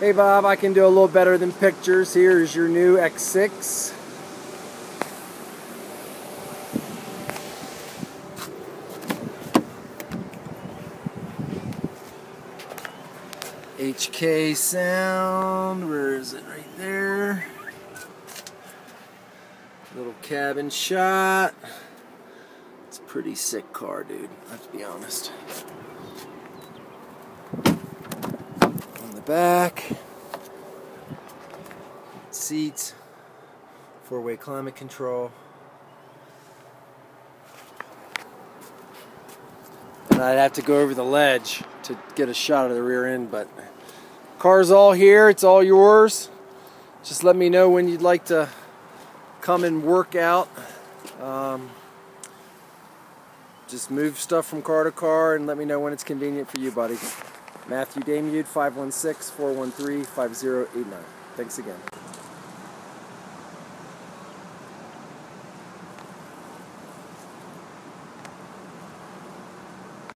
Hey Bob, I can do a little better than pictures. Here's your new X6. HK sound, where is it? Right there. Little cabin shot. It's a pretty sick car, dude. To be honest. The back, seats, four-way climate control. And I'd have to go over the ledge to get a shot of the rear end, but car's all here. It's all yours. Just let me know when you'd like to come and work out. Um, just move stuff from car to car and let me know when it's convenient for you, buddy. Matthew Damude, 516 413 5089. Thanks again.